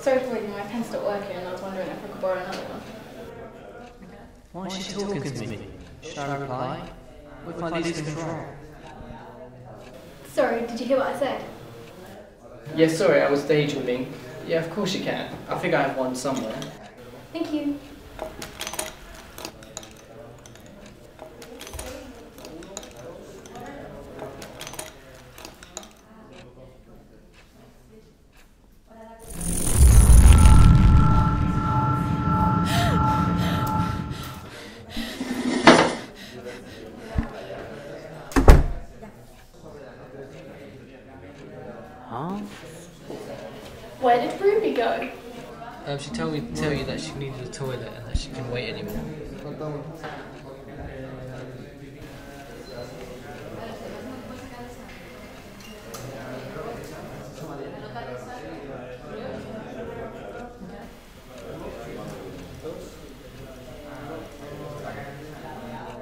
Sorry for waiting, my pen stopped working and I was wondering if I could borrow another one. Why is she talking to me? Should I reply? With my lose control. Sorry, did you hear what I said? Yeah, sorry, I was daydreaming. Yeah, of course you can. I think I have one somewhere. Thank you. Huh? Where did Ruby go? Um, she told me to tell you that she needed a toilet and that she couldn't wait anymore.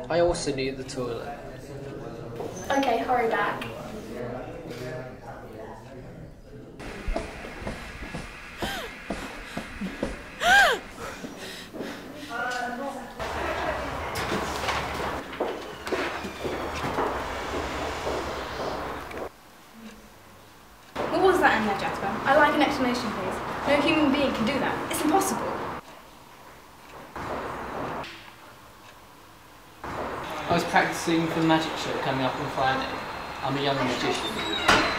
I also need the toilet. Okay, hurry back. What was that in there, Jasper? I'd like an explanation, please. No human being can do that. It's impossible. I was practicing for the magic show coming up on Friday. I'm a young magician.